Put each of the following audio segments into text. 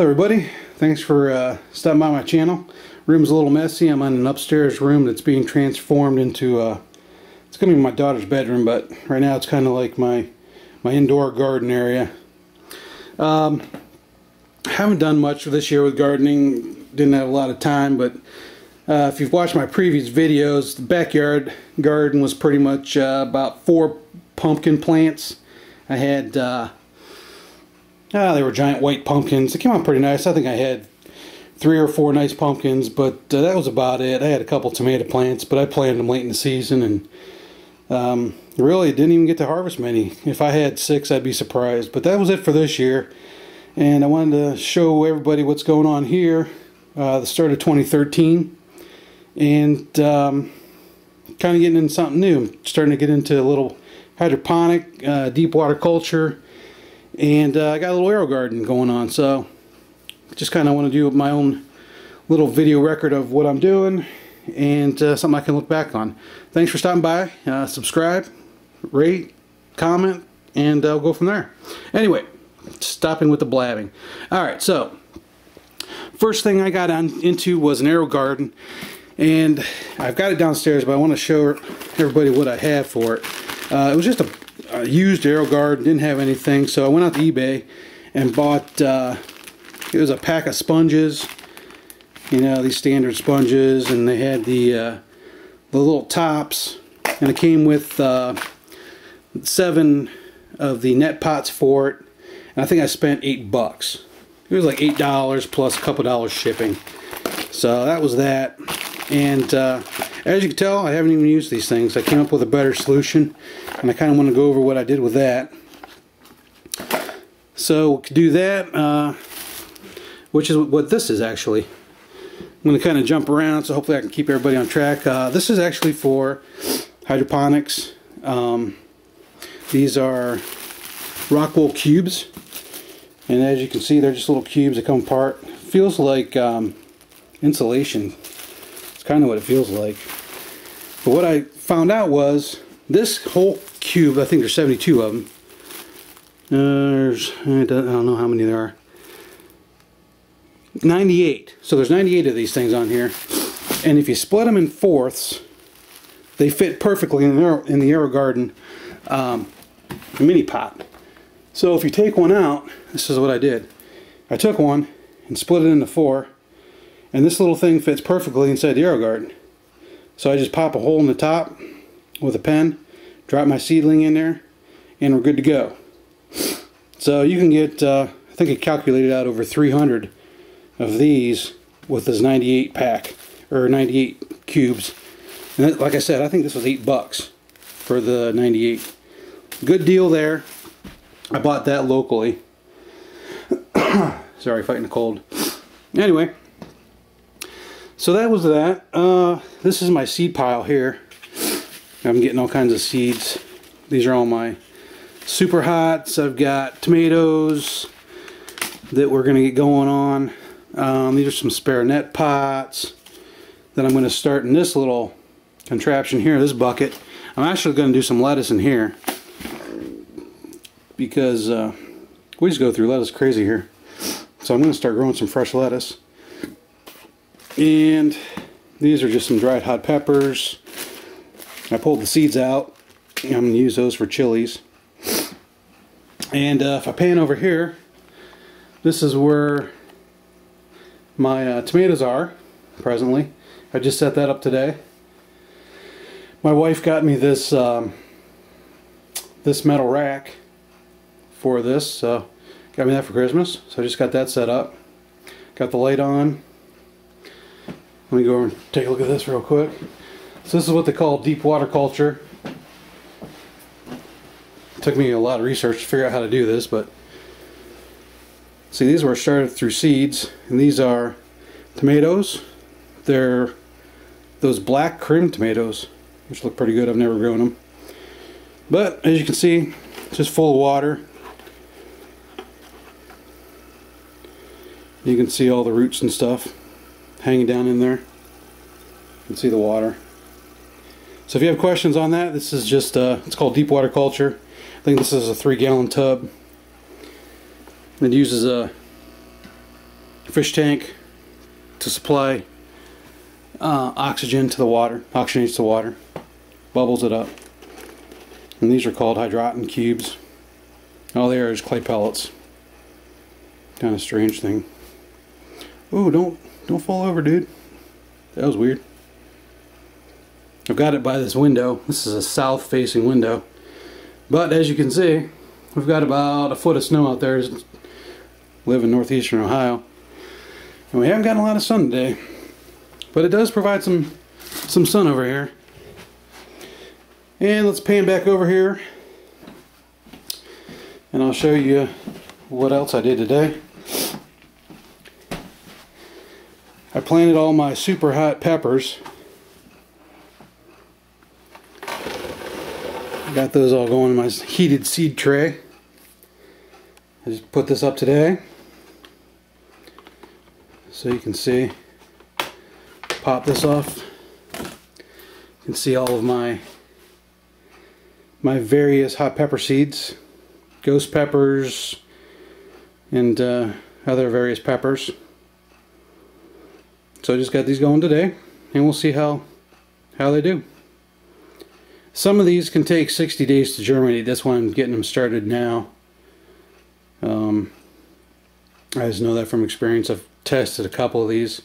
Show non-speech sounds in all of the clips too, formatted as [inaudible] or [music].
Hello everybody, thanks for uh, stopping by my channel. Room's a little messy, I'm in an upstairs room that's being transformed into, uh, it's going to be my daughter's bedroom, but right now it's kind of like my, my indoor garden area. Um, haven't done much this year with gardening, didn't have a lot of time, but uh, if you've watched my previous videos, the backyard garden was pretty much uh, about four pumpkin plants. I had uh, Ah, they were giant white pumpkins. They came out pretty nice. I think I had three or four nice pumpkins, but uh, that was about it. I had a couple tomato plants, but I planted them late in the season, and um, really didn't even get to harvest many. If I had six, I'd be surprised. But that was it for this year, and I wanted to show everybody what's going on here. Uh, the start of 2013, and um, kind of getting into something new. Starting to get into a little hydroponic, uh, deep water culture and uh, I got a little AeroGarden going on so just kind of want to do my own little video record of what I'm doing and uh, something I can look back on. Thanks for stopping by uh, subscribe rate comment and I'll go from there. Anyway stopping with the blabbing. Alright so first thing I got on into was an AeroGarden, and I've got it downstairs but I want to show everybody what I have for it. Uh, it was just a uh, used AeroGarden, didn't have anything, so I went out to eBay and bought, uh, it was a pack of sponges, you know, these standard sponges, and they had the, uh, the little tops, and it came with uh, seven of the net pots for it, and I think I spent eight bucks. It was like eight dollars plus a couple dollars shipping. So that was that. And uh, as you can tell, I haven't even used these things. I came up with a better solution, and I kind of want to go over what I did with that. So to do that, uh, which is what this is actually. I'm going to kind of jump around, so hopefully I can keep everybody on track. Uh, this is actually for hydroponics. Um, these are Rockwool cubes, and as you can see, they're just little cubes that come apart. Feels like um, insulation kind of what it feels like. But what I found out was this whole cube, I think there's 72 of them. There's, I don't know how many there are. 98. So there's 98 of these things on here. And if you split them in fourths, they fit perfectly in the, in the AeroGarden um, mini pot. So if you take one out, this is what I did. I took one and split it into four and this little thing fits perfectly inside the AeroGarden. So I just pop a hole in the top with a pen, drop my seedling in there, and we're good to go. So you can get, uh, I think it calculated out over 300 of these with this 98 pack, or 98 cubes. And that, like I said, I think this was 8 bucks for the 98. Good deal there. I bought that locally. [coughs] Sorry, fighting the cold. Anyway, so that was that. Uh, this is my seed pile here. I'm getting all kinds of seeds. These are all my super hots. I've got tomatoes that we're going to get going on. Um, these are some spare net pots. that I'm going to start in this little contraption here, this bucket. I'm actually going to do some lettuce in here because uh, we just go through lettuce crazy here. So I'm going to start growing some fresh lettuce. And these are just some dried hot peppers. I pulled the seeds out. I'm going to use those for chilies. And uh, if I pan over here, this is where my uh, tomatoes are presently. I just set that up today. My wife got me this um, this metal rack for this. So got me that for Christmas. So I just got that set up. Got the light on. Let me go and take a look at this real quick. So this is what they call deep water culture. It took me a lot of research to figure out how to do this, but see these were started through seeds, and these are tomatoes. They're those Black Krim tomatoes, which look pretty good. I've never grown them. But as you can see, just full of water. You can see all the roots and stuff hanging down in there. You can see the water. So if you have questions on that, this is just, uh, it's called deep water culture. I think this is a three gallon tub. It uses a fish tank to supply uh, oxygen to the water, oxygenates the water, bubbles it up. And these are called hydroton cubes. All they are is clay pellets. Kind of strange thing. Ooh, don't don't fall over, dude. That was weird. I've got it by this window. This is a south-facing window. But as you can see, we've got about a foot of snow out there. Live in northeastern Ohio. And we haven't gotten a lot of sun today. But it does provide some some sun over here. And let's pan back over here. And I'll show you what else I did today. I planted all my super hot peppers. Got those all going in my heated seed tray. I just put this up today. So you can see. Pop this off. You can see all of my my various hot pepper seeds. Ghost peppers and uh, other various peppers. So I just got these going today and we'll see how how they do. Some of these can take 60 days to germinate. That's why I'm getting them started now. Um, I just know that from experience. I've tested a couple of these.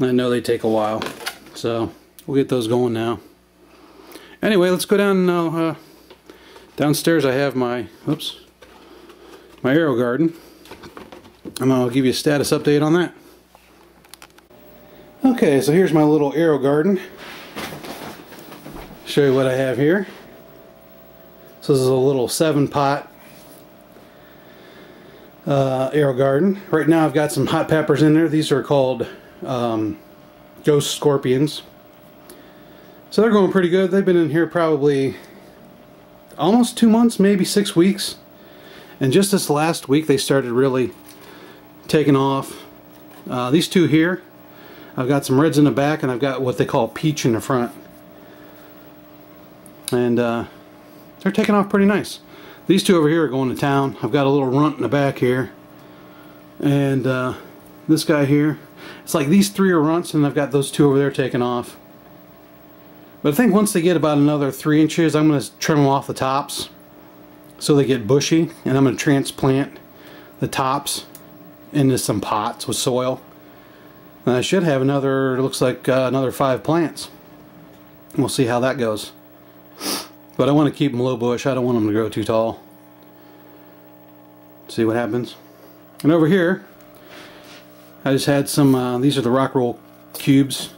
I know they take a while. So we'll get those going now. Anyway, let's go down now. Uh, downstairs I have my, oops, my AeroGarden. And I'll give you a status update on that. Okay, so here's my little AeroGarden. Show you what I have here. So this is a little seven pot uh, AeroGarden. Right now I've got some hot peppers in there. These are called um, Ghost Scorpions. So they're going pretty good. They've been in here probably almost two months, maybe six weeks. And just this last week they started really taking off. Uh, these two here I've got some reds in the back and I've got what they call peach in the front. And uh, they're taking off pretty nice. These two over here are going to town. I've got a little runt in the back here. And uh, this guy here. It's like these three are runts and I've got those two over there taking off. But I think once they get about another three inches, I'm going to trim them off the tops so they get bushy. And I'm going to transplant the tops into some pots with soil. And I should have another, looks like uh, another five plants. We'll see how that goes. But I want to keep them low bush. I don't want them to grow too tall. See what happens. And over here, I just had some, uh, these are the Rockwool cubes.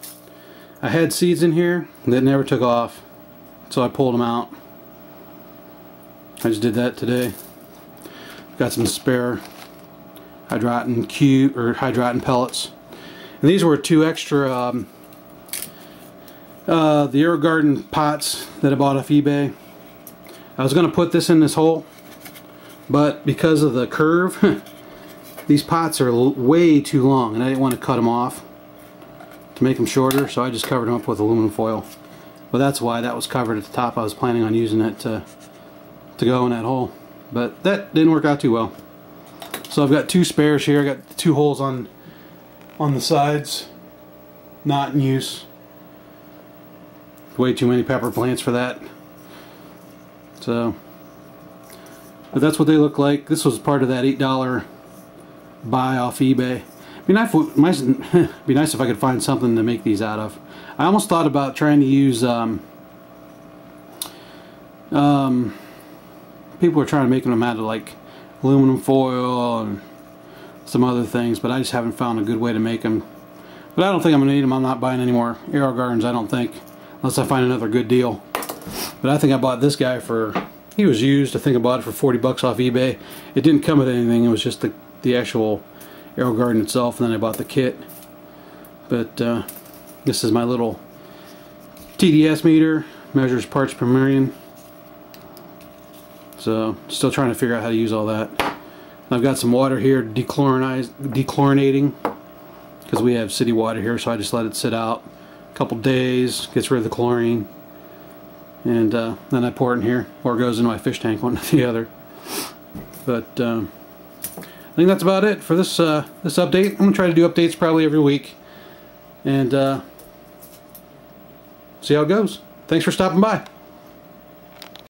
I had seeds in here that never took off. So I pulled them out. I just did that today. Got some spare hydroton cube or hydroton pellets. And these were two extra um, uh, the AeroGarden pots that I bought off eBay. I was going to put this in this hole, but because of the curve, [laughs] these pots are way too long, and I didn't want to cut them off to make them shorter, so I just covered them up with aluminum foil. But that's why that was covered at the top. I was planning on using it to, to go in that hole. But that didn't work out too well. So I've got two spares here. I got two holes on on the sides not in use. Way too many pepper plants for that. So but that's what they look like. This was part of that eight dollar buy off eBay. Be nice, [laughs] be nice if I could find something to make these out of. I almost thought about trying to use um, um, people are trying to make them out of like aluminum foil and some other things, but I just haven't found a good way to make them. But I don't think I'm going to need them. I'm not buying any more AeroGardens, I don't think, unless I find another good deal. But I think I bought this guy for, he was used, I think I bought it for 40 bucks off eBay. It didn't come with anything, it was just the, the actual AeroGarden itself, and then I bought the kit. But uh, this is my little TDS meter, measures parts per million. So, still trying to figure out how to use all that. I've got some water here dechlorinating because we have city water here so I just let it sit out a couple days gets rid of the chlorine and uh, then I pour it in here or it goes into my fish tank [laughs] one or the other but um, I think that's about it for this uh, this update. I'm gonna try to do updates probably every week, and uh, see how it goes. Thanks for stopping by.